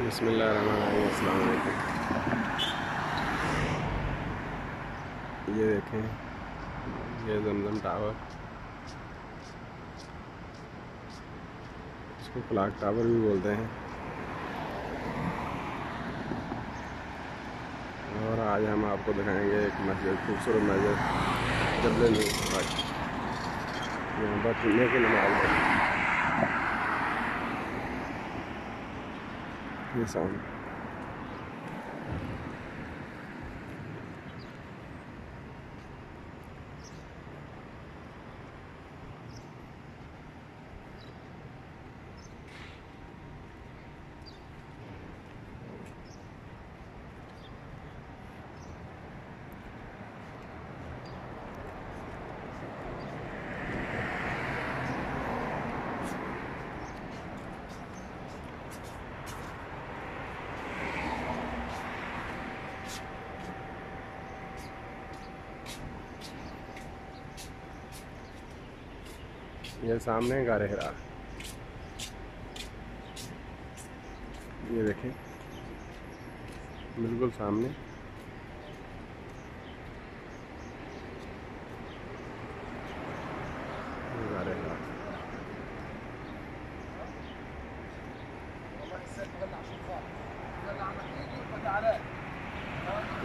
بسم اللہ الرحمن الرحیم، السلام علیکم۔ یہ دیکھیں، یہ زمزم ٹاور۔ اس کو کلاک ٹاور بھی بولتے ہیں۔ اور آج ہم آپ کو دکھائیں گے ایک مسجد، خوبصورت مسجد، جبل یہاں پر چننے کی نماز۔ ہے یہ ساؤنڈ یہ سامنے گا رہا یہ دیکھیں۔ بالکل سامنے۔ گا رہا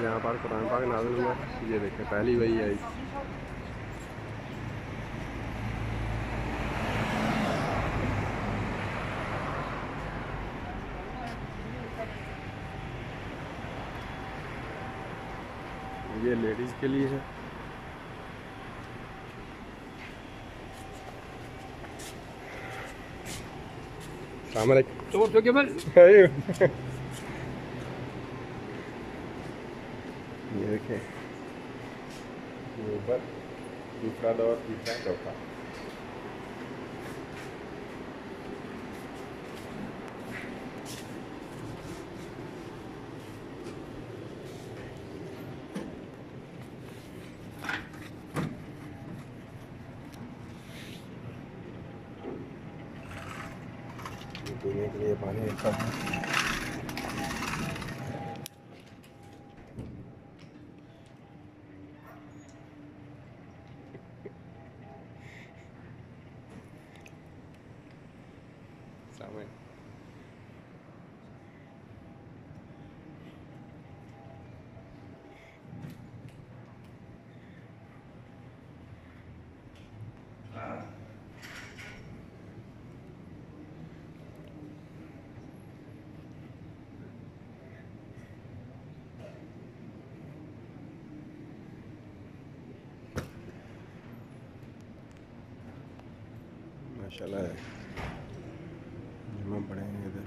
یہاں پر قرآن پاک نازل ہوا۔ یہ دیکھیں، پہلی وہی آئی یہ لیڈیز کے لیے ہے۔ السلام علیکم۔ یہ دیکھیں۔ یہ اوپر دوسرا دور تیسرا چوتھا۔ پینے کے لیے پانی رکھا ہے سامنے۔ மாஷால ஜம்மா படம் இது